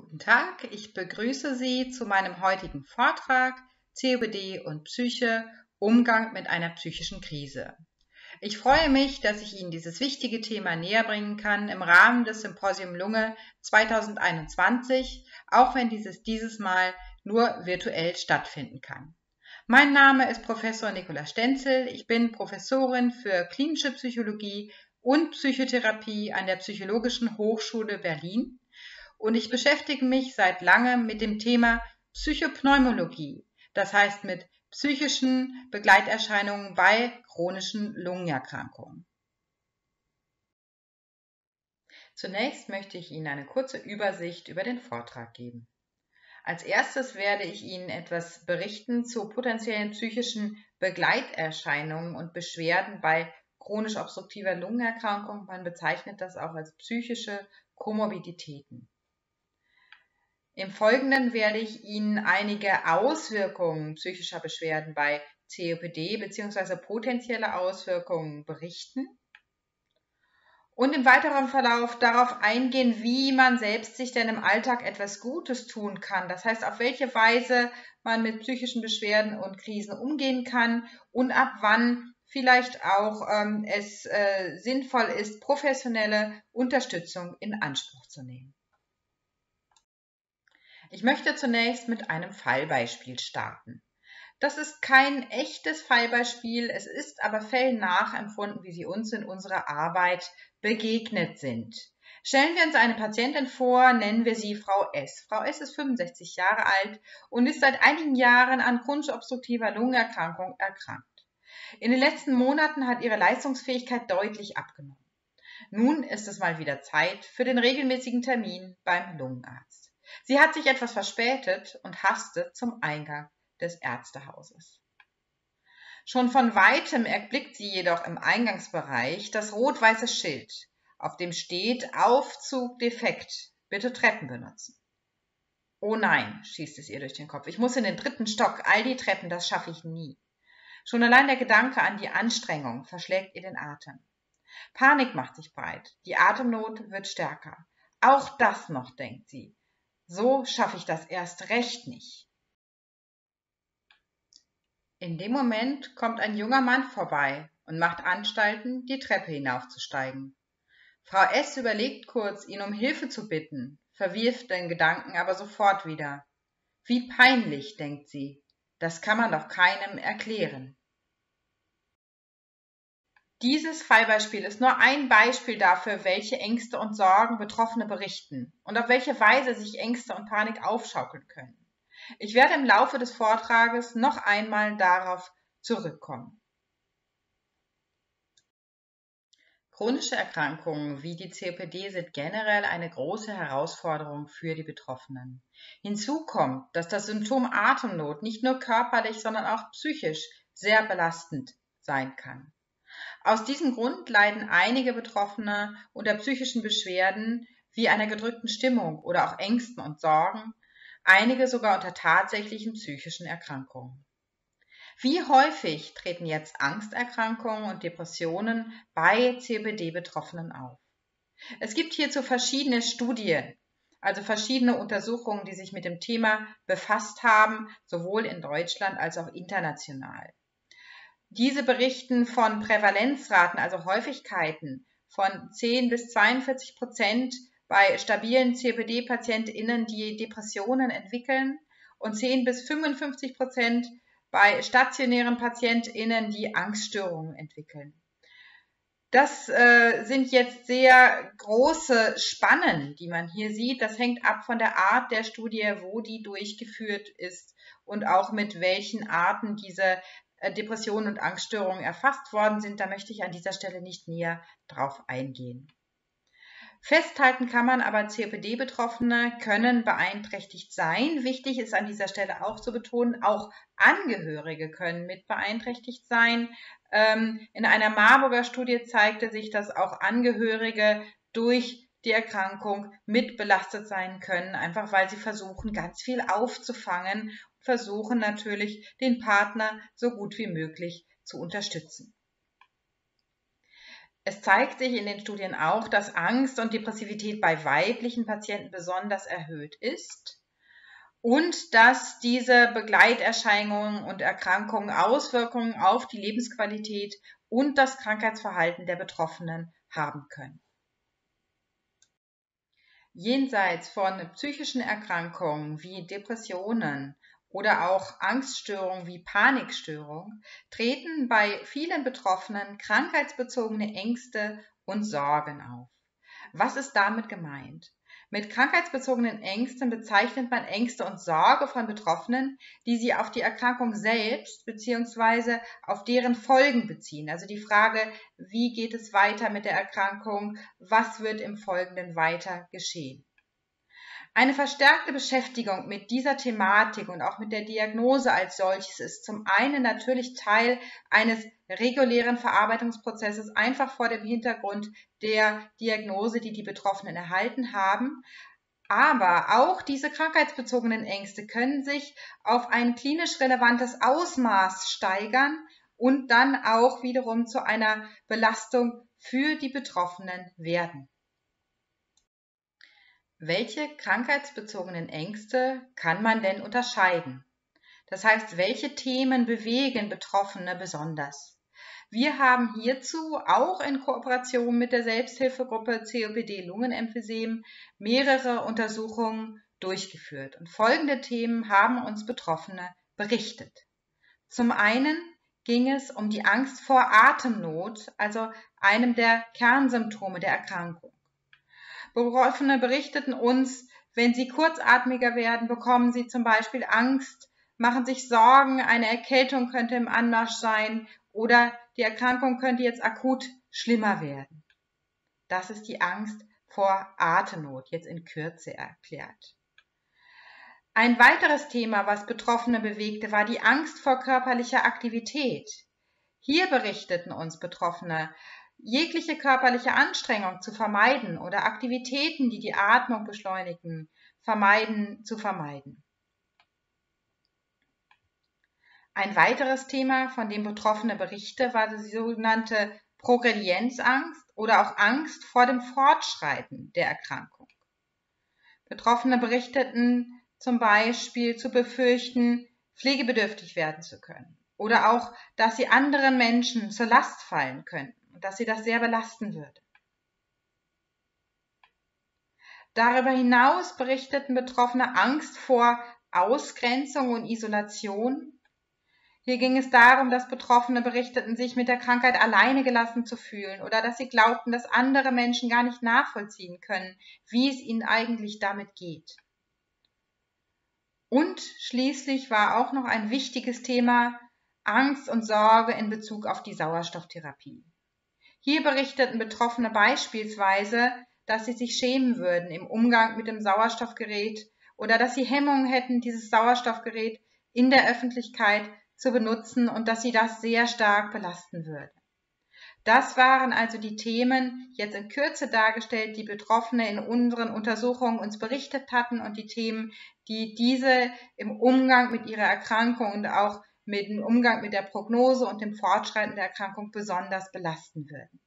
Guten Tag, ich begrüße Sie zu meinem heutigen Vortrag COPD und Psyche, Umgang mit einer psychischen Krise. Ich freue mich, dass ich Ihnen dieses wichtige Thema näher bringen kann im Rahmen des Symposium Lunge 2021, auch wenn dieses dieses Mal nur virtuell stattfinden kann. Mein Name ist Professor Nicola Stenzel. Ich bin Professorin für klinische Psychologie und Psychotherapie an der Psychologischen Hochschule Berlin und ich beschäftige mich seit langem mit dem Thema Psychopneumologie, das heißt mit psychischen Begleiterscheinungen bei chronischen Lungenerkrankungen. Zunächst möchte ich Ihnen eine kurze Übersicht über den Vortrag geben. Als erstes werde ich Ihnen etwas berichten zu potenziellen psychischen Begleiterscheinungen und Beschwerden bei chronisch obstruktiver Lungenerkrankung. Man bezeichnet das auch als psychische Komorbiditäten. Im Folgenden werde ich Ihnen einige Auswirkungen psychischer Beschwerden bei COPD bzw. potenzielle Auswirkungen berichten und im weiteren Verlauf darauf eingehen, wie man selbst sich denn im Alltag etwas Gutes tun kann. Das heißt, auf welche Weise man mit psychischen Beschwerden und Krisen umgehen kann und ab wann vielleicht auch ähm, es äh, sinnvoll ist, professionelle Unterstützung in Anspruch zu nehmen. Ich möchte zunächst mit einem Fallbeispiel starten. Das ist kein echtes Fallbeispiel, es ist aber Fällen nachempfunden, wie sie uns in unserer Arbeit begegnet sind. Stellen wir uns eine Patientin vor, nennen wir sie Frau S. Frau S ist 65 Jahre alt und ist seit einigen Jahren an chronisch obstruktiver Lungenerkrankung erkrankt. In den letzten Monaten hat ihre Leistungsfähigkeit deutlich abgenommen. Nun ist es mal wieder Zeit für den regelmäßigen Termin beim Lungenarzt. Sie hat sich etwas verspätet und hastet zum Eingang des Ärztehauses. Schon von weitem erblickt sie jedoch im Eingangsbereich das rot-weiße Schild, auf dem steht Aufzug defekt, bitte Treppen benutzen. Oh nein, schießt es ihr durch den Kopf. Ich muss in den dritten Stock, all die Treppen, das schaffe ich nie. Schon allein der Gedanke an die Anstrengung verschlägt ihr den Atem. Panik macht sich breit, die Atemnot wird stärker. Auch das noch, denkt sie. So schaffe ich das erst recht nicht. In dem Moment kommt ein junger Mann vorbei und macht Anstalten, die Treppe hinaufzusteigen. Frau S. überlegt kurz, ihn um Hilfe zu bitten, verwirft den Gedanken aber sofort wieder. Wie peinlich, denkt sie. Das kann man doch keinem erklären. Dieses Fallbeispiel ist nur ein Beispiel dafür, welche Ängste und Sorgen Betroffene berichten und auf welche Weise sich Ängste und Panik aufschaukeln können. Ich werde im Laufe des Vortrages noch einmal darauf zurückkommen. Chronische Erkrankungen wie die COPD sind generell eine große Herausforderung für die Betroffenen. Hinzu kommt, dass das Symptom Atemnot nicht nur körperlich, sondern auch psychisch sehr belastend sein kann. Aus diesem Grund leiden einige Betroffene unter psychischen Beschwerden wie einer gedrückten Stimmung oder auch Ängsten und Sorgen, einige sogar unter tatsächlichen psychischen Erkrankungen. Wie häufig treten jetzt Angsterkrankungen und Depressionen bei COPD-Betroffenen auf? Es gibt hierzu verschiedene Studien, also verschiedene Untersuchungen, die sich mit dem Thema befasst haben, sowohl in Deutschland als auch international. Diese berichten von Prävalenzraten, also Häufigkeiten von 10 bis 42 Prozent bei stabilen COPD-PatientInnen, die Depressionen entwickeln und 10 bis 55 Prozent bei stationären PatientInnen, die Angststörungen entwickeln. Das äh, sind jetzt sehr große Spannen, die man hier sieht. Das hängt ab von der Art der Studie, wo die durchgeführt ist und auch mit welchen Arten diese Depressionen und Angststörungen erfasst worden sind. Da möchte ich an dieser Stelle nicht näher drauf eingehen. Festhalten kann man aber, COPD-Betroffene können beeinträchtigt sein. Wichtig ist an dieser Stelle auch zu betonen, auch Angehörige können mit beeinträchtigt sein. Ähm, in einer Marburger Studie zeigte sich, dass auch Angehörige durch die Erkrankung mit belastet sein können, einfach weil sie versuchen, ganz viel aufzufangen, versuchen natürlich, den Partner so gut wie möglich zu unterstützen. Es zeigt sich in den Studien auch, dass Angst und Depressivität bei weiblichen Patienten besonders erhöht ist und dass diese Begleiterscheinungen und Erkrankungen Auswirkungen auf die Lebensqualität und das Krankheitsverhalten der Betroffenen haben können. Jenseits von psychischen Erkrankungen wie Depressionen oder auch Angststörungen wie Panikstörung treten bei vielen Betroffenen krankheitsbezogene Ängste und Sorgen auf. Was ist damit gemeint? Mit krankheitsbezogenen Ängsten bezeichnet man Ängste und Sorge von Betroffenen, die sie auf die Erkrankung selbst bzw. auf deren Folgen beziehen. Also die Frage, wie geht es weiter mit der Erkrankung, was wird im Folgenden weiter geschehen. Eine verstärkte Beschäftigung mit dieser Thematik und auch mit der Diagnose als solches ist zum einen natürlich Teil eines regulären Verarbeitungsprozesses, einfach vor dem Hintergrund der Diagnose, die die Betroffenen erhalten haben. Aber auch diese krankheitsbezogenen Ängste können sich auf ein klinisch relevantes Ausmaß steigern und dann auch wiederum zu einer Belastung für die Betroffenen werden. Welche krankheitsbezogenen Ängste kann man denn unterscheiden? Das heißt, welche Themen bewegen Betroffene besonders? Wir haben hierzu auch in Kooperation mit der Selbsthilfegruppe COPD Lungenemphysem mehrere Untersuchungen durchgeführt und folgende Themen haben uns Betroffene berichtet. Zum einen ging es um die Angst vor Atemnot, also einem der Kernsymptome der Erkrankung. Betroffene berichteten uns, wenn sie kurzatmiger werden, bekommen sie zum Beispiel Angst, machen sich Sorgen, eine Erkältung könnte im Anmarsch sein oder die Erkrankung könnte jetzt akut schlimmer werden. Das ist die Angst vor Atemnot, jetzt in Kürze erklärt. Ein weiteres Thema, was Betroffene bewegte, war die Angst vor körperlicher Aktivität. Hier berichteten uns Betroffene, jegliche körperliche Anstrengung zu vermeiden oder Aktivitäten, die die Atmung beschleunigen, vermeiden, zu vermeiden. Ein weiteres Thema, von dem Betroffene berichte, war die sogenannte Progredienzangst oder auch Angst vor dem Fortschreiten der Erkrankung. Betroffene berichteten zum Beispiel zu befürchten, pflegebedürftig werden zu können oder auch, dass sie anderen Menschen zur Last fallen könnten und dass sie das sehr belasten würde. Darüber hinaus berichteten Betroffene Angst vor Ausgrenzung und Isolation. Hier ging es darum, dass Betroffene berichteten, sich mit der Krankheit alleine gelassen zu fühlen oder dass sie glaubten, dass andere Menschen gar nicht nachvollziehen können, wie es ihnen eigentlich damit geht. Und schließlich war auch noch ein wichtiges Thema Angst und Sorge in Bezug auf die Sauerstofftherapie. Hier berichteten Betroffene beispielsweise, dass sie sich schämen würden im Umgang mit dem Sauerstoffgerät oder dass sie Hemmungen hätten, dieses Sauerstoffgerät in der Öffentlichkeit zu benutzen und dass sie das sehr stark belasten würde. Das waren also die Themen, jetzt in Kürze dargestellt, die Betroffene in unseren Untersuchungen uns berichtet hatten und die Themen, die diese im Umgang mit ihrer Erkrankung und auch mit dem Umgang mit der Prognose und dem Fortschreiten der Erkrankung besonders belasten würden.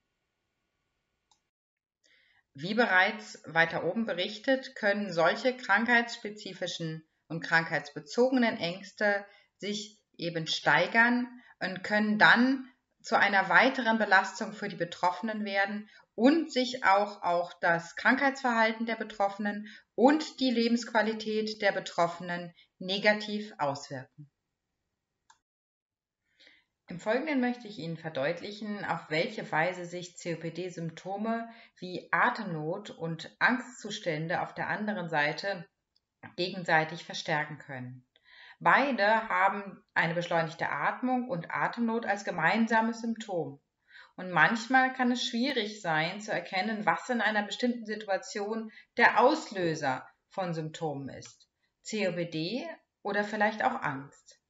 Wie bereits weiter oben berichtet, können solche krankheitsspezifischen und krankheitsbezogenen Ängste sich eben steigern und können dann zu einer weiteren Belastung für die Betroffenen werden und sich auch auf das Krankheitsverhalten der Betroffenen und die Lebensqualität der Betroffenen negativ auswirken. Im Folgenden möchte ich Ihnen verdeutlichen, auf welche Weise sich COPD-Symptome wie Atemnot und Angstzustände auf der anderen Seite gegenseitig verstärken können. Beide haben eine beschleunigte Atmung und Atemnot als gemeinsames Symptom. Und manchmal kann es schwierig sein zu erkennen, was in einer bestimmten Situation der Auslöser von Symptomen ist. COPD oder vielleicht auch Angst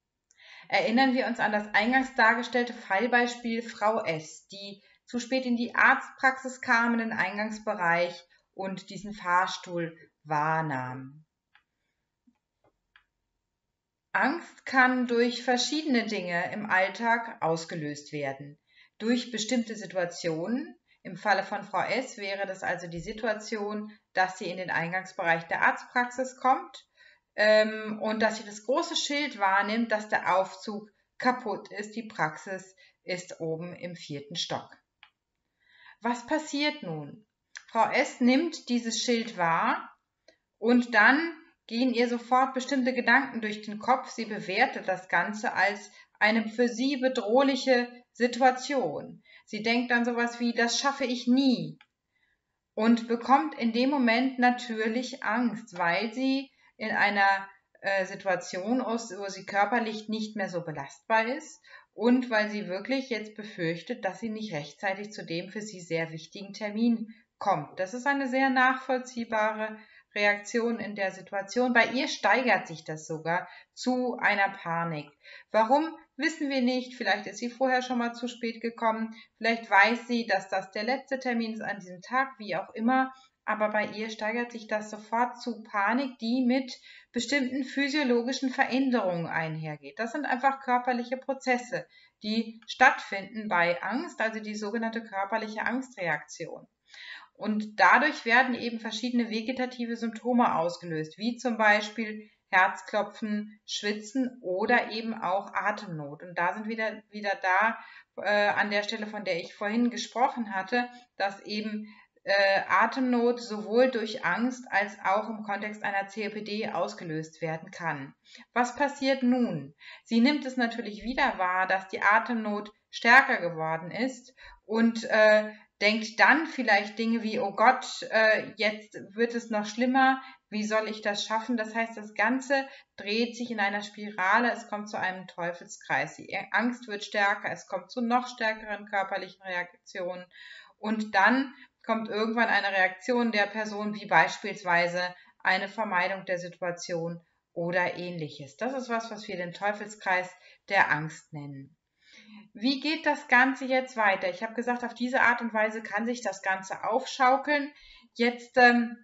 erinnern wir uns an das eingangs dargestellte Fallbeispiel Frau S., die zu spät in die Arztpraxis kam in den Eingangsbereich und diesen Fahrstuhl wahrnahm. Angst kann durch verschiedene Dinge im Alltag ausgelöst werden. Durch bestimmte Situationen, Im Falle von Frau S wäre das also die Situation, dass sie in den Eingangsbereich der Arztpraxis kommt ähm, und dass sie das große Schild wahrnimmt, dass der Aufzug kaputt ist. Die Praxis ist oben im vierten Stock. Was passiert nun? Frau S nimmt dieses Schild wahr und dann gehen ihr sofort bestimmte Gedanken durch den Kopf. Sie bewertet das Ganze als eine für sie bedrohliche Situation. Sie denkt dann sowas wie, das schaffe ich nie. Und bekommt in dem Moment natürlich Angst, weil sie in einer äh, Situation ist, wo sie körperlich nicht mehr so belastbar ist und weil sie wirklich jetzt befürchtet, dass sie nicht rechtzeitig zu dem für sie sehr wichtigen Termin kommt. Das ist eine sehr nachvollziehbare Reaktion in der Situation. Bei ihr steigert sich das sogar zu einer Panik. Warum wissen wir nicht. Vielleicht ist sie vorher schon mal zu spät gekommen. Vielleicht weiß sie, dass das der letzte Termin ist an diesem Tag, wie auch immer. Aber bei ihr steigert sich das sofort zu Panik, die mit bestimmten physiologischen Veränderungen einhergeht. Das sind einfach körperliche Prozesse, die stattfinden bei Angst, also die sogenannte körperliche Angstreaktion. Und dadurch werden eben verschiedene vegetative Symptome ausgelöst, wie zum Beispiel Herzklopfen, Schwitzen oder eben auch Atemnot. Und da sind wieder, wieder da äh, an der Stelle, von der ich vorhin gesprochen hatte, dass eben äh, Atemnot sowohl durch Angst als auch im Kontext einer COPD ausgelöst werden kann. Was passiert nun? Sie nimmt es natürlich wieder wahr, dass die Atemnot stärker geworden ist und äh, denkt dann vielleicht Dinge wie, oh Gott, äh, jetzt wird es noch schlimmer, wie soll ich das schaffen? Das heißt, das Ganze dreht sich in einer Spirale, es kommt zu einem Teufelskreis. Die Angst wird stärker, es kommt zu noch stärkeren körperlichen Reaktionen und dann kommt irgendwann eine Reaktion der Person, wie beispielsweise eine Vermeidung der Situation oder ähnliches. Das ist was, was wir den Teufelskreis der Angst nennen. Wie geht das Ganze jetzt weiter? Ich habe gesagt, auf diese Art und Weise kann sich das Ganze aufschaukeln. Jetzt ähm,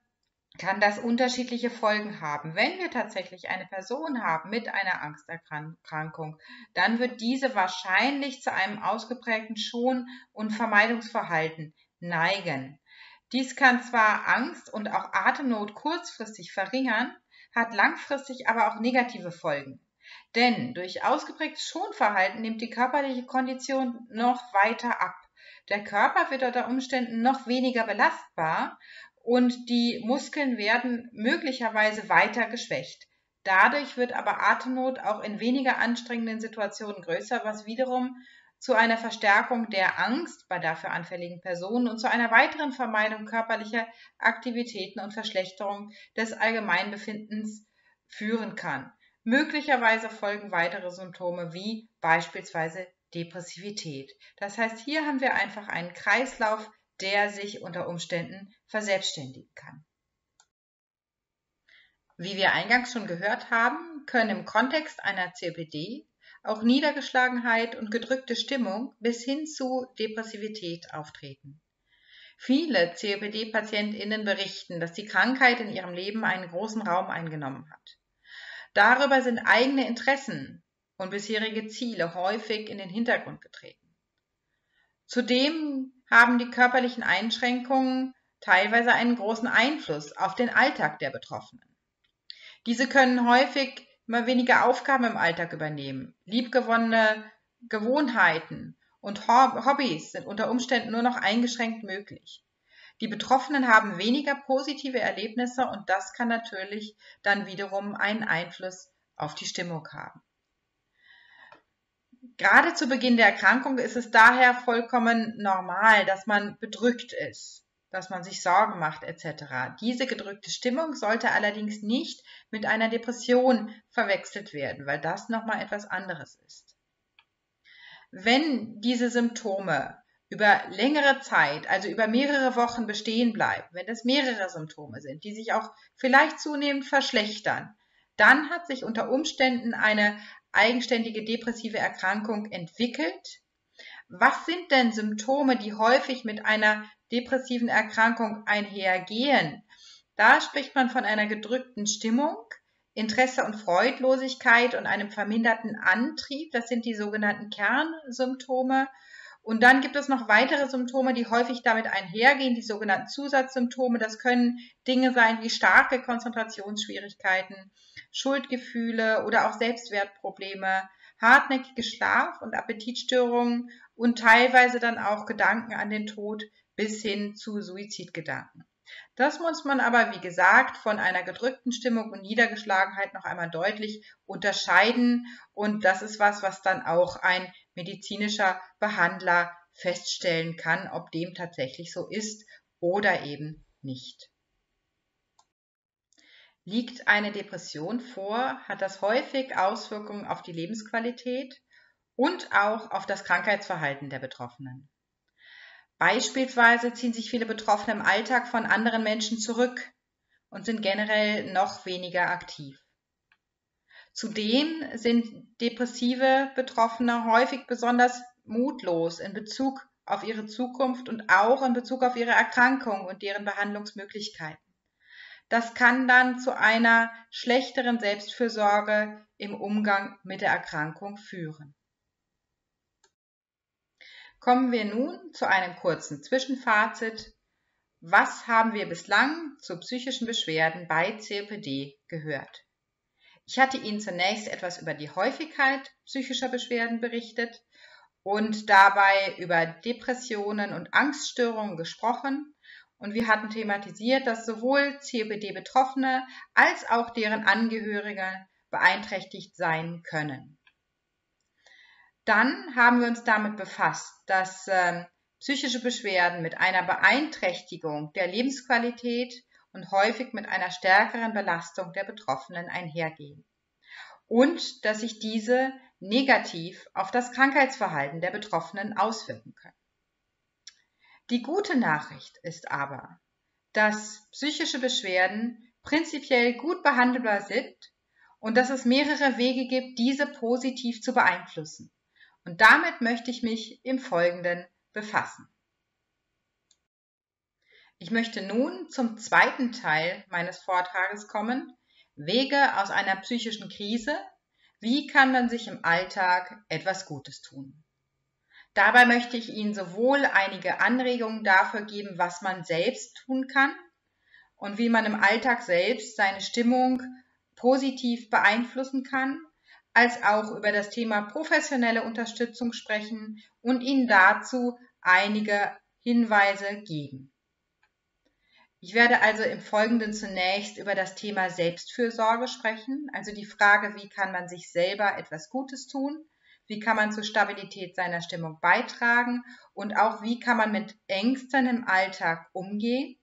kann das unterschiedliche Folgen haben. Wenn wir tatsächlich eine Person haben mit einer Angsterkrankung, dann wird diese wahrscheinlich zu einem ausgeprägten Schon- und Vermeidungsverhalten neigen. Dies kann zwar Angst und auch Atemnot kurzfristig verringern, hat langfristig aber auch negative Folgen. Denn durch ausgeprägtes Schonverhalten nimmt die körperliche Kondition noch weiter ab. Der Körper wird unter Umständen noch weniger belastbar und die Muskeln werden möglicherweise weiter geschwächt. Dadurch wird aber Atemnot auch in weniger anstrengenden Situationen größer, was wiederum zu einer Verstärkung der Angst bei dafür anfälligen Personen und zu einer weiteren Vermeidung körperlicher Aktivitäten und Verschlechterung des Allgemeinbefindens führen kann. Möglicherweise folgen weitere Symptome wie beispielsweise Depressivität. Das heißt, hier haben wir einfach einen Kreislauf, der sich unter Umständen verselbstständigen kann. Wie wir eingangs schon gehört haben, können im Kontext einer COPD auch Niedergeschlagenheit und gedrückte Stimmung bis hin zu Depressivität auftreten. Viele COPD-PatientInnen berichten, dass die Krankheit in ihrem Leben einen großen Raum eingenommen hat. Darüber sind eigene Interessen und bisherige Ziele häufig in den Hintergrund getreten. Zudem haben die körperlichen Einschränkungen teilweise einen großen Einfluss auf den Alltag der Betroffenen. Diese können häufig immer weniger Aufgaben im Alltag übernehmen. Liebgewonnene Gewohnheiten und Hobbys sind unter Umständen nur noch eingeschränkt möglich. Die Betroffenen haben weniger positive Erlebnisse und das kann natürlich dann wiederum einen Einfluss auf die Stimmung haben. Gerade zu Beginn der Erkrankung ist es daher vollkommen normal, dass man bedrückt ist, dass man sich Sorgen macht etc. Diese gedrückte Stimmung sollte allerdings nicht mit einer Depression verwechselt werden, weil das nochmal etwas anderes ist. Wenn diese Symptome über längere Zeit, also über mehrere Wochen bestehen bleiben, wenn es mehrere Symptome sind, die sich auch vielleicht zunehmend verschlechtern, dann hat sich unter Umständen eine eigenständige depressive Erkrankung entwickelt. Was sind denn Symptome, die häufig mit einer depressiven Erkrankung einhergehen? Da spricht man von einer gedrückten Stimmung, Interesse und Freudlosigkeit und einem verminderten Antrieb. Das sind die sogenannten Kernsymptome Und dann gibt es noch weitere Symptome, die häufig damit einhergehen, die sogenannten Zusatzsymptome. Das können Dinge sein wie starke Konzentrationsschwierigkeiten, Schuldgefühle oder auch Selbstwertprobleme, hartnäckige Schlaf- und Appetitstörungen und teilweise dann auch Gedanken an den Tod bis hin zu Suizidgedanken. Das muss man aber, wie gesagt, von einer gedrückten Stimmung und Niedergeschlagenheit noch einmal deutlich unterscheiden. Und das ist was, was dann auch ein medizinischer Behandler feststellen kann, ob dem tatsächlich so ist oder eben nicht. Liegt eine Depression vor, hat das häufig Auswirkungen auf die Lebensqualität und auch auf das Krankheitsverhalten der Betroffenen. Beispielsweise ziehen sich viele Betroffene im Alltag von anderen Menschen zurück und sind generell noch weniger aktiv. Zudem sind depressive Betroffene häufig besonders mutlos in Bezug auf ihre Zukunft und auch in Bezug auf ihre Erkrankung und deren Behandlungsmöglichkeiten. Das kann dann zu einer schlechteren Selbstfürsorge im Umgang mit der Erkrankung führen. Kommen wir nun zu einem kurzen Zwischenfazit. Was haben wir bislang zu psychischen Beschwerden bei COPD gehört? Ich hatte Ihnen zunächst etwas über die Häufigkeit psychischer Beschwerden berichtet und dabei über Depressionen und Angststörungen gesprochen. Und wir hatten thematisiert, dass sowohl COPD-Betroffene als auch deren Angehörige beeinträchtigt sein können. Dann haben wir uns damit befasst, dass äh, psychische Beschwerden mit einer Beeinträchtigung der Lebensqualität und häufig mit einer stärkeren Belastung der Betroffenen einhergehen. Und dass sich diese negativ auf das Krankheitsverhalten der Betroffenen auswirken können. Die gute Nachricht ist aber, dass psychische Beschwerden prinzipiell gut behandelbar sind und dass es mehrere Wege gibt, diese positiv zu beeinflussen. Und damit möchte ich mich im Folgenden befassen. Ich möchte nun zum zweiten Teil meines Vortrages kommen. Wege aus einer psychischen Krise. Wie kann man sich im Alltag etwas Gutes tun? Dabei möchte ich Ihnen sowohl einige Anregungen dafür geben, was man selbst tun kann und wie man im Alltag selbst seine Stimmung positiv beeinflussen kann, als auch über das Thema professionelle Unterstützung sprechen und Ihnen dazu einige Hinweise geben. Ich werde also im Folgenden zunächst über das Thema Selbstfürsorge sprechen, also die Frage, wie kann man sich selber etwas Gutes tun, wie kann man zur Stabilität seiner Stimmung beitragen? Und auch wie kann man mit Ängsten im Alltag umgehen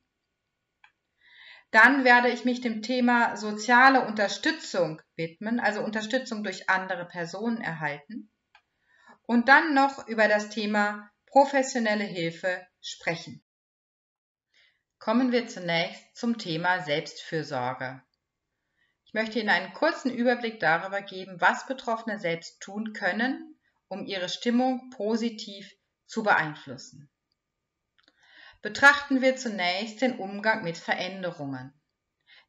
dann werde ich mich dem Thema soziale Unterstützung widmen, also Unterstützung durch andere Personen erhalten. Und dann noch über das Thema professionelle Hilfe sprechen. Kommen wir zunächst zum Thema Selbstfürsorge. Ich möchte Ihnen einen kurzen Überblick darüber geben, was Betroffene selbst tun können, um ihre Stimmung positiv zu beeinflussen. Betrachten wir zunächst den Umgang mit Veränderungen.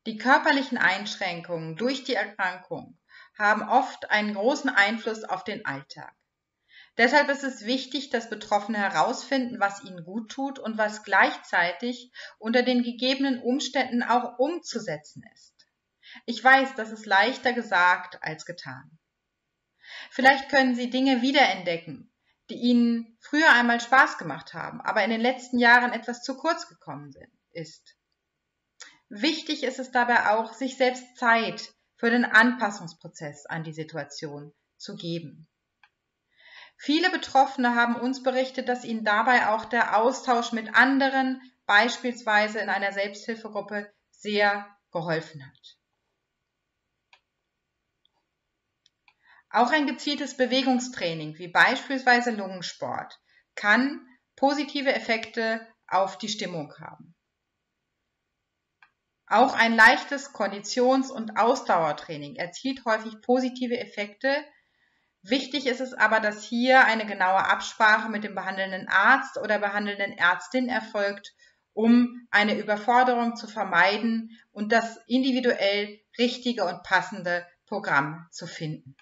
Die körperlichen Einschränkungen durch die Erkrankung haben oft einen großen Einfluss auf den Alltag. Deshalb ist es wichtig, dass Betroffene herausfinden, was ihnen gut tut und was gleichzeitig unter den gegebenen Umständen auch umzusetzen ist. Ich weiß, das ist leichter gesagt als getan. Vielleicht können Sie Dinge wiederentdecken, die ihnen früher einmal Spaß gemacht haben, aber in den letzten Jahren etwas zu kurz gekommen sind, ist. Wichtig ist es dabei auch, sich selbst Zeit für den Anpassungsprozess an die Situation zu geben. Viele Betroffene haben uns berichtet, dass ihnen dabei auch der Austausch mit anderen, beispielsweise in einer Selbsthilfegruppe, sehr geholfen hat. Auch ein gezieltes Bewegungstraining, wie beispielsweise Lungensport, kann positive Effekte auf die Stimmung haben. Auch ein leichtes Konditions- und Ausdauertraining erzielt häufig positive Effekte. Wichtig ist es aber, dass hier eine genaue Absprache mit dem behandelnden Arzt oder behandelnden Ärztin erfolgt, um eine Überforderung zu vermeiden und das individuell richtige und passende Programm zu finden.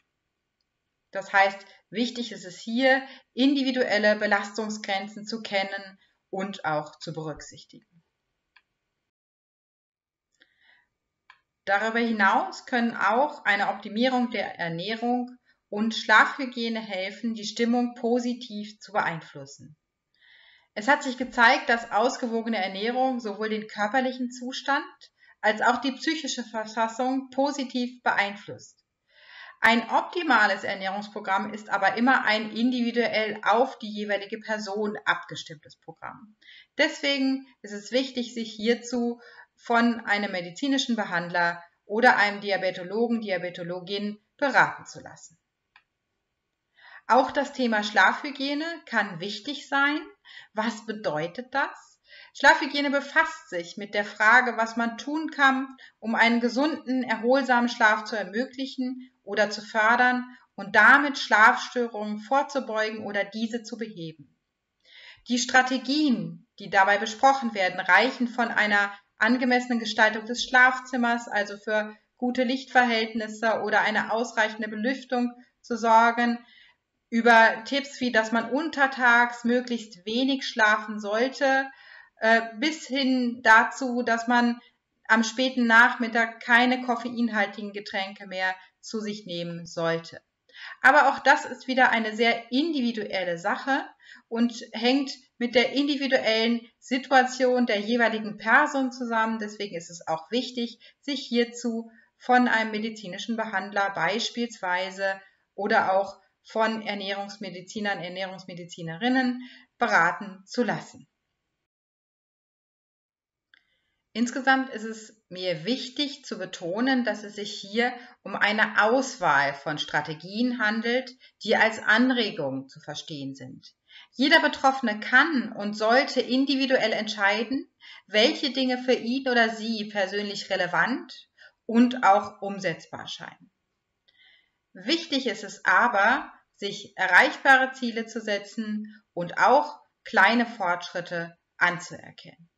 Das heißt, Wichtig ist es hier, individuelle Belastungsgrenzen zu kennen und auch zu berücksichtigen. Darüber hinaus können auch eine Optimierung der Ernährung und Schlafhygiene helfen, die Stimmung positiv zu beeinflussen. Es hat sich gezeigt, dass ausgewogene Ernährung sowohl den körperlichen Zustand als auch die psychische Verfassung positiv beeinflusst. Ein optimales Ernährungsprogramm ist aber immer ein individuell auf die jeweilige Person abgestimmtes Programm. Deswegen ist es wichtig, sich hierzu von einem medizinischen Behandler oder einem Diabetologen, Diabetologin beraten zu lassen. Auch das Thema Schlafhygiene kann wichtig sein. Was bedeutet das? Schlafhygiene befasst sich mit der Frage, was man tun kann, um einen gesunden, erholsamen Schlaf zu ermöglichen oder zu fördern und damit Schlafstörungen vorzubeugen oder diese zu beheben. Die Strategien, die dabei besprochen werden, reichen von einer angemessenen Gestaltung des Schlafzimmers, also für gute Lichtverhältnisse oder eine ausreichende Belüftung zu sorgen, über Tipps wie, dass man untertags möglichst wenig schlafen sollte, äh, bis hin dazu, dass man am späten Nachmittag keine koffeinhaltigen Getränke mehr zu sich nehmen sollte. Aber auch das ist wieder eine sehr individuelle Sache und hängt mit der individuellen Situation der jeweiligen Person zusammen. Deswegen ist es auch wichtig, sich hierzu von einem medizinischen Behandler beispielsweise oder auch von Ernährungsmedizinern, Ernährungsmedizinerinnen beraten zu lassen. Insgesamt ist es mir wichtig zu betonen, dass es sich hier um eine Auswahl von Strategien handelt, die als Anregung zu verstehen sind. Jeder Betroffene kann und sollte individuell entscheiden, welche Dinge für ihn oder sie persönlich relevant und auch umsetzbar scheinen. Wichtig ist es aber, sich erreichbare Ziele zu setzen und auch kleine Fortschritte anzuerkennen.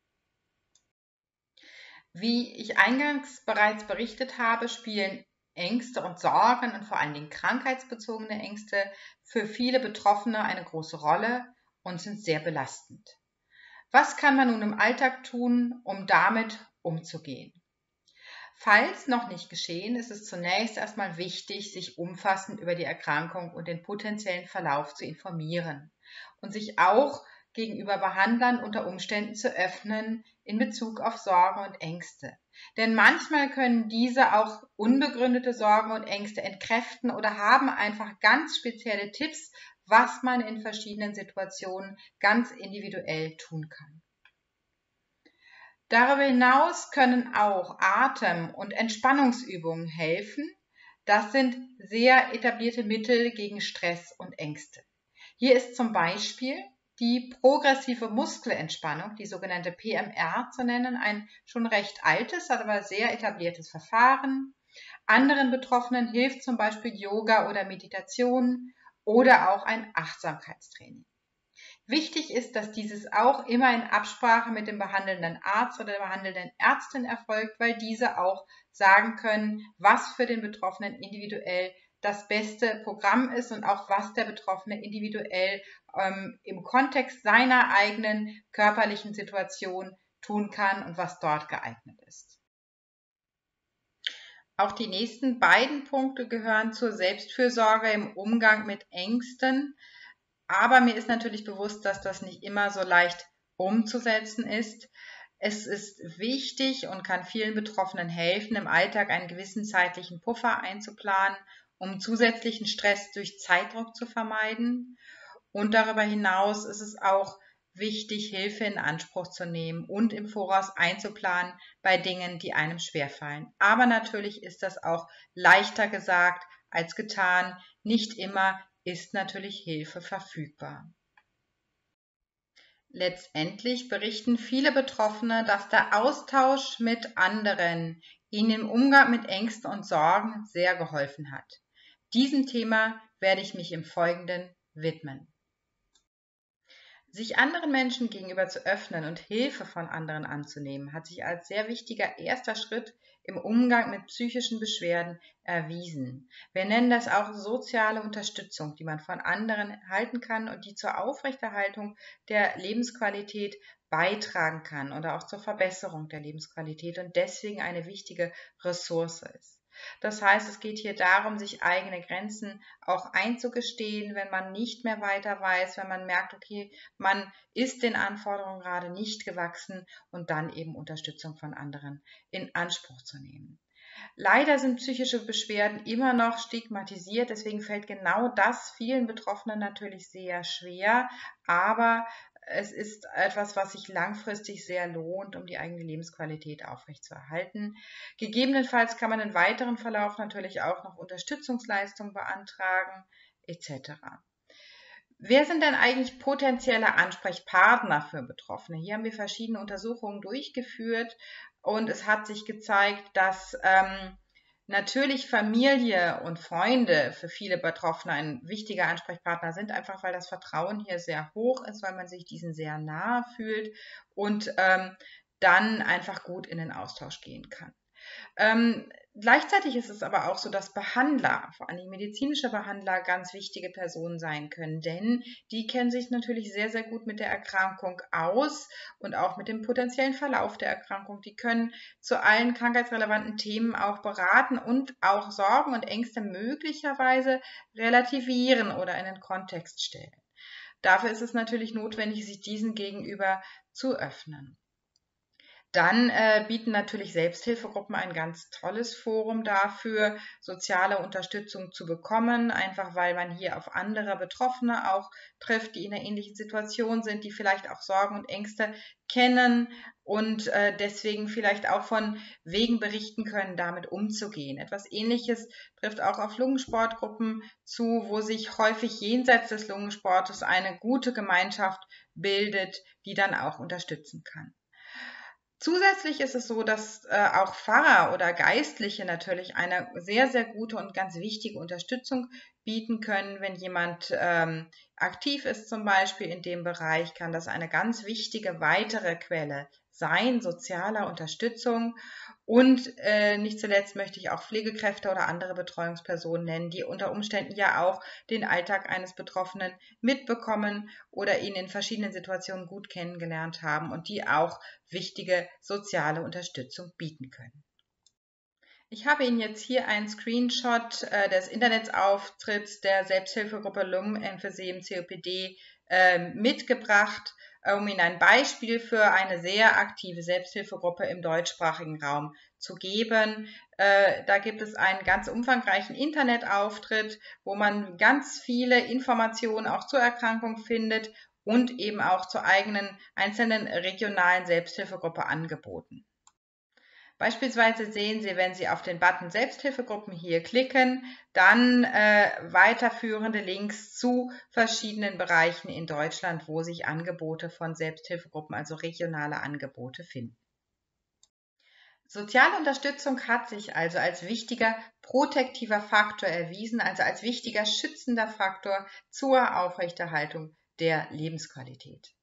Wie ich eingangs bereits berichtet habe, spielen Ängste und Sorgen und vor allen Dingen krankheitsbezogene Ängste für viele Betroffene eine große Rolle und sind sehr belastend. Was kann man nun im Alltag tun, um damit umzugehen? Falls noch nicht geschehen, ist es zunächst erstmal wichtig, sich umfassend über die Erkrankung und den potenziellen Verlauf zu informieren und sich auch gegenüber Behandlern unter Umständen zu öffnen in Bezug auf Sorgen und Ängste. Denn manchmal können diese auch unbegründete Sorgen und Ängste entkräften oder haben einfach ganz spezielle Tipps, was man in verschiedenen Situationen ganz individuell tun kann. Darüber hinaus können auch Atem- und Entspannungsübungen helfen. Das sind sehr etablierte Mittel gegen Stress und Ängste. Hier ist zum Beispiel die progressive Muskelentspannung, die sogenannte PMR zu nennen, ein schon recht altes, aber sehr etabliertes Verfahren. Anderen Betroffenen hilft zum Beispiel Yoga oder Meditation oder auch ein Achtsamkeitstraining. Wichtig ist, dass dieses auch immer in Absprache mit dem behandelnden Arzt oder der behandelnden Ärztin erfolgt, weil diese auch sagen können, was für den Betroffenen individuell das beste Programm ist und auch was der Betroffene individuell ähm, im Kontext seiner eigenen körperlichen Situation tun kann und was dort geeignet ist. Auch die nächsten beiden Punkte gehören zur Selbstfürsorge im Umgang mit Ängsten. Aber mir ist natürlich bewusst, dass das nicht immer so leicht umzusetzen ist. Es ist wichtig und kann vielen Betroffenen helfen, im Alltag einen gewissen zeitlichen Puffer einzuplanen um zusätzlichen Stress durch Zeitdruck zu vermeiden. Und darüber hinaus ist es auch wichtig, Hilfe in Anspruch zu nehmen und im Voraus einzuplanen bei Dingen, die einem schwerfallen. Aber natürlich ist das auch leichter gesagt als getan. Nicht immer ist natürlich Hilfe verfügbar. Letztendlich berichten viele Betroffene, dass der Austausch mit anderen ihnen im Umgang mit Ängsten und Sorgen sehr geholfen hat. Diesem Thema werde ich mich im Folgenden widmen. Sich anderen Menschen gegenüber zu öffnen und Hilfe von anderen anzunehmen, hat sich als sehr wichtiger erster Schritt im Umgang mit psychischen Beschwerden erwiesen. Wir nennen das auch soziale Unterstützung, die man von anderen erhalten kann und die zur Aufrechterhaltung der Lebensqualität beitragen kann oder auch zur Verbesserung der Lebensqualität und deswegen eine wichtige Ressource ist. Das heißt, es geht hier darum, sich eigene Grenzen auch einzugestehen, wenn man nicht mehr weiter weiß, wenn man merkt, okay, man ist den Anforderungen gerade nicht gewachsen und dann eben Unterstützung von anderen in Anspruch zu nehmen. Leider sind psychische Beschwerden immer noch stigmatisiert, deswegen fällt genau das vielen Betroffenen natürlich sehr schwer, aber es ist etwas, was sich langfristig sehr lohnt, um die eigene Lebensqualität aufrechtzuerhalten. Gegebenenfalls kann man im weiteren Verlauf natürlich auch noch Unterstützungsleistungen beantragen, etc. Wer sind denn eigentlich potenzielle Ansprechpartner für Betroffene? Hier haben wir verschiedene Untersuchungen durchgeführt und es hat sich gezeigt, dass ähm, natürlich Familie und Freunde für viele Betroffene ein wichtiger Ansprechpartner sind, einfach weil das Vertrauen hier sehr hoch ist, weil man sich diesen sehr nahe fühlt und ähm, dann einfach gut in den Austausch gehen kann. Ähm, Gleichzeitig ist es aber auch so, dass Behandler, vor allem medizinische Behandler, ganz wichtige Personen sein können, denn die kennen sich natürlich sehr, sehr gut mit der Erkrankung aus und auch mit dem potenziellen Verlauf der Erkrankung. Die können zu allen krankheitsrelevanten Themen auch beraten und auch Sorgen und Ängste möglicherweise relativieren oder in den Kontext stellen. Dafür ist es natürlich notwendig, sich diesen gegenüber zu öffnen. Dann äh, bieten natürlich Selbsthilfegruppen ein ganz tolles Forum dafür, soziale Unterstützung zu bekommen, einfach weil man hier auf andere Betroffene auch trifft, die in einer ähnlichen Situation sind, die vielleicht auch Sorgen und Ängste kennen und äh, deswegen vielleicht auch von Wegen berichten können, damit umzugehen. Etwas Ähnliches trifft auch auf Lungensportgruppen zu, wo sich häufig jenseits des Lungensportes eine gute Gemeinschaft bildet, die dann auch unterstützen kann. Zusätzlich ist es so, dass äh, auch Pfarrer oder Geistliche natürlich eine sehr, sehr gute und ganz wichtige Unterstützung bieten können, wenn jemand ähm, aktiv ist zum Beispiel in dem Bereich, kann das eine ganz wichtige weitere Quelle sein, sozialer Unterstützung. Und äh, nicht zuletzt möchte ich auch Pflegekräfte oder andere Betreuungspersonen nennen, die unter Umständen ja auch den Alltag eines Betroffenen mitbekommen oder ihn in verschiedenen Situationen gut kennengelernt haben und die auch wichtige soziale Unterstützung bieten können. Ich habe Ihnen jetzt hier einen Screenshot äh, des Internetsauftritts der Selbsthilfegruppe Lungen Emphysem COPD äh, mitgebracht, um Ihnen ein Beispiel für eine sehr aktive Selbsthilfegruppe im deutschsprachigen Raum zu geben. Äh, da gibt es einen ganz umfangreichen Internetauftritt, wo man ganz viele Informationen auch zur Erkrankung findet und eben auch zur eigenen einzelnen regionalen Selbsthilfegruppe angeboten. Beispielsweise sehen Sie, wenn Sie auf den Button Selbsthilfegruppen hier klicken, dann äh, weiterführende Links zu verschiedenen Bereichen in Deutschland, wo sich Angebote von Selbsthilfegruppen, also regionale Angebote finden. Soziale Unterstützung hat sich also als wichtiger protektiver Faktor erwiesen, also als wichtiger schützender Faktor zur Aufrechterhaltung der Lebensqualität.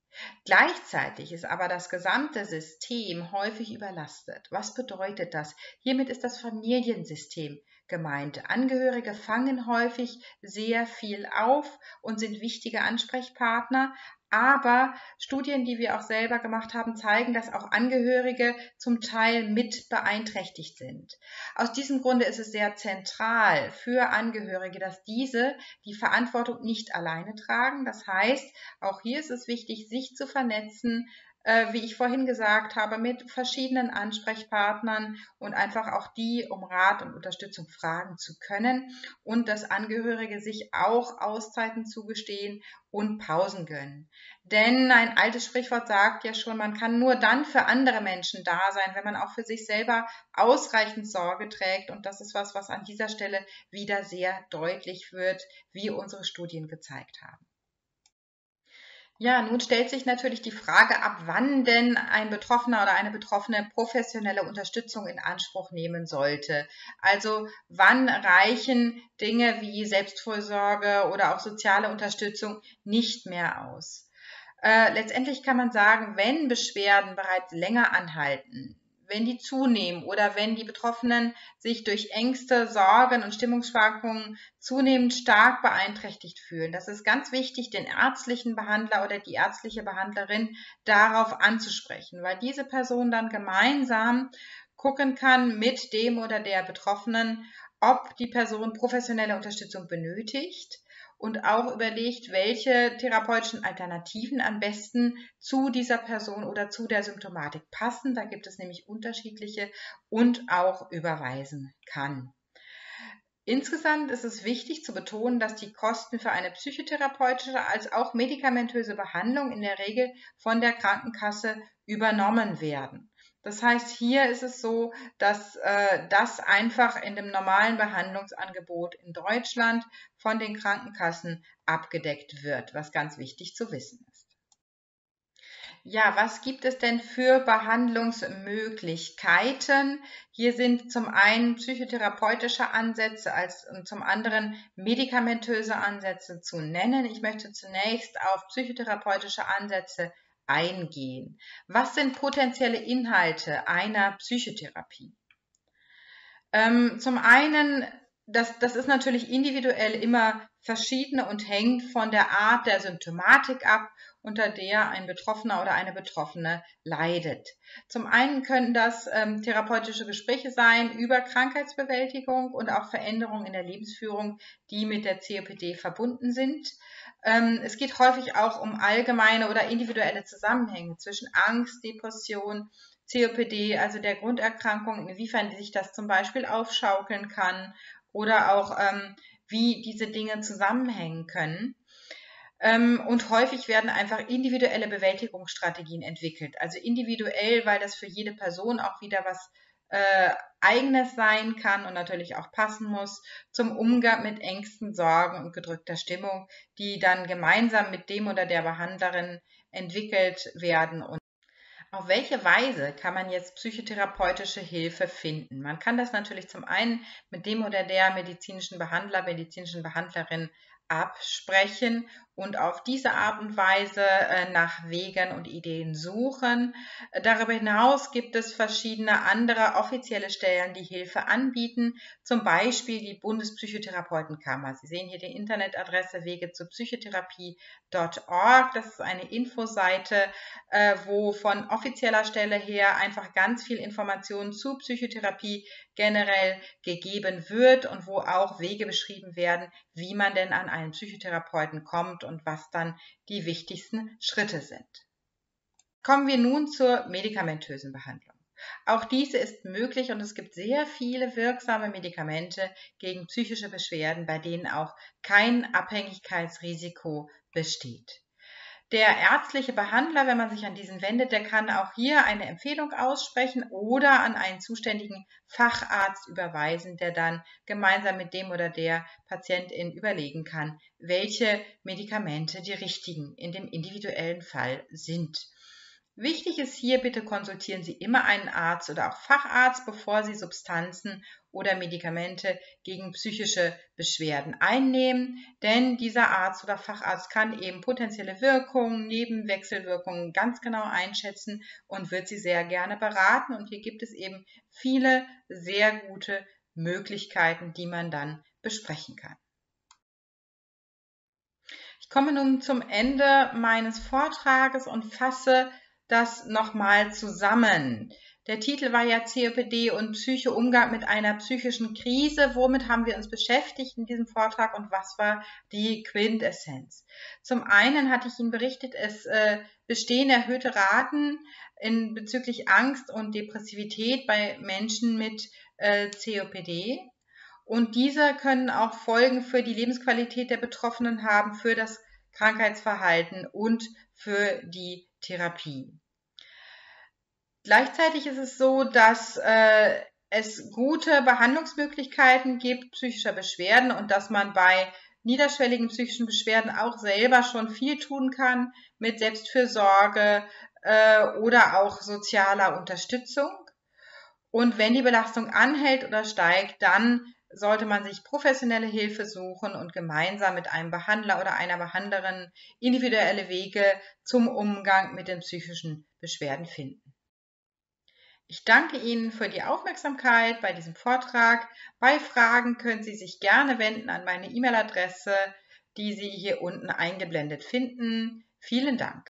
Gleichzeitig ist aber das gesamte System häufig überlastet. Was bedeutet das? Hiermit ist das Familiensystem gemeint. Angehörige fangen häufig sehr viel auf und sind wichtige Ansprechpartner, aber Studien, die wir auch selber gemacht haben, zeigen, dass auch Angehörige zum Teil mit beeinträchtigt sind. Aus diesem Grunde ist es sehr zentral für Angehörige, dass diese die Verantwortung nicht alleine tragen. Das heißt, auch hier ist es wichtig, sich zu vernetzen, wie ich vorhin gesagt habe, mit verschiedenen Ansprechpartnern und einfach auch die um Rat und Unterstützung fragen zu können und dass Angehörige sich auch Auszeiten zugestehen und Pausen gönnen. Denn ein altes Sprichwort sagt ja schon, man kann nur dann für andere Menschen da sein, wenn man auch für sich selber ausreichend Sorge trägt. Und das ist was, was an dieser Stelle wieder sehr deutlich wird, wie unsere Studien gezeigt haben. Ja, nun stellt sich natürlich die Frage, ab wann denn ein Betroffener oder eine Betroffene professionelle Unterstützung in Anspruch nehmen sollte. Also wann reichen Dinge wie Selbstvorsorge oder auch soziale Unterstützung nicht mehr aus. Äh, letztendlich kann man sagen, wenn Beschwerden bereits länger anhalten, wenn die zunehmen oder wenn die Betroffenen sich durch Ängste, Sorgen und Stimmungsschwankungen zunehmend stark beeinträchtigt fühlen. Das ist ganz wichtig, den ärztlichen Behandler oder die ärztliche Behandlerin darauf anzusprechen, weil diese Person dann gemeinsam gucken kann mit dem oder der Betroffenen, ob die Person professionelle Unterstützung benötigt und auch überlegt, welche therapeutischen Alternativen am besten zu dieser Person oder zu der Symptomatik passen. Da gibt es nämlich unterschiedliche und auch überweisen kann. Insgesamt ist es wichtig zu betonen, dass die Kosten für eine psychotherapeutische als auch medikamentöse Behandlung in der Regel von der Krankenkasse übernommen werden. Das heißt, hier ist es so, dass äh, das einfach in dem normalen Behandlungsangebot in Deutschland von den Krankenkassen abgedeckt wird, was ganz wichtig zu wissen ist. Ja, was gibt es denn für Behandlungsmöglichkeiten? Hier sind zum einen psychotherapeutische Ansätze als und zum anderen medikamentöse Ansätze zu nennen. Ich möchte zunächst auf psychotherapeutische Ansätze eingehen. Was sind potenzielle Inhalte einer Psychotherapie? Ähm, zum einen, das, das ist natürlich individuell immer verschiedene und hängt von der Art der Symptomatik ab, unter der ein Betroffener oder eine Betroffene leidet. Zum einen können das ähm, therapeutische Gespräche sein über Krankheitsbewältigung und auch Veränderungen in der Lebensführung, die mit der COPD verbunden sind. Ähm, es geht häufig auch um allgemeine oder individuelle Zusammenhänge zwischen Angst, Depression, COPD, also der Grunderkrankung, inwiefern sich das zum Beispiel aufschaukeln kann oder auch ähm, wie diese Dinge zusammenhängen können. Ähm, und häufig werden einfach individuelle Bewältigungsstrategien entwickelt. Also individuell, weil das für jede Person auch wieder was äh, eigenes sein kann und natürlich auch passen muss zum Umgang mit Ängsten, Sorgen und gedrückter Stimmung, die dann gemeinsam mit dem oder der Behandlerin entwickelt werden und auf welche Weise kann man jetzt psychotherapeutische Hilfe finden? Man kann das natürlich zum einen mit dem oder der medizinischen Behandler, medizinischen Behandlerin absprechen und auf diese Art und Weise äh, nach Wegen und Ideen suchen. Darüber hinaus gibt es verschiedene andere offizielle Stellen, die Hilfe anbieten, zum Beispiel die Bundespsychotherapeutenkammer. Sie sehen hier die Internetadresse wege zur Psychotherapie.org. Das ist eine Infoseite, äh, wo von offizieller Stelle her einfach ganz viel Informationen zu Psychotherapie generell gegeben wird und wo auch Wege beschrieben werden, wie man denn an einen Psychotherapeuten kommt und was dann die wichtigsten Schritte sind. Kommen wir nun zur medikamentösen Behandlung. Auch diese ist möglich und es gibt sehr viele wirksame Medikamente gegen psychische Beschwerden, bei denen auch kein Abhängigkeitsrisiko besteht. Der ärztliche Behandler, wenn man sich an diesen wendet, der kann auch hier eine Empfehlung aussprechen oder an einen zuständigen Facharzt überweisen, der dann gemeinsam mit dem oder der Patientin überlegen kann, welche Medikamente die richtigen in dem individuellen Fall sind. Wichtig ist hier, bitte konsultieren Sie immer einen Arzt oder auch Facharzt, bevor Sie Substanzen oder Medikamente gegen psychische Beschwerden einnehmen, denn dieser Arzt oder Facharzt kann eben potenzielle Wirkungen, Nebenwechselwirkungen ganz genau einschätzen und wird Sie sehr gerne beraten. Und hier gibt es eben viele sehr gute Möglichkeiten, die man dann besprechen kann. Ich komme nun zum Ende meines Vortrages und fasse das nochmal zusammen. Der Titel war ja COPD und Psyche Umgang mit einer psychischen Krise. Womit haben wir uns beschäftigt in diesem Vortrag und was war die Quintessenz? Zum einen hatte ich Ihnen berichtet, es äh, bestehen erhöhte Raten in, bezüglich Angst und Depressivität bei Menschen mit äh, COPD. Und diese können auch Folgen für die Lebensqualität der Betroffenen haben, für das Krankheitsverhalten und für die Therapie. Gleichzeitig ist es so, dass äh, es gute Behandlungsmöglichkeiten gibt psychischer Beschwerden und dass man bei niederschwelligen psychischen Beschwerden auch selber schon viel tun kann mit Selbstfürsorge äh, oder auch sozialer Unterstützung. Und wenn die Belastung anhält oder steigt, dann sollte man sich professionelle Hilfe suchen und gemeinsam mit einem Behandler oder einer Behandlerin individuelle Wege zum Umgang mit den psychischen Beschwerden finden. Ich danke Ihnen für die Aufmerksamkeit bei diesem Vortrag. Bei Fragen können Sie sich gerne wenden an meine E-Mail-Adresse, die Sie hier unten eingeblendet finden. Vielen Dank.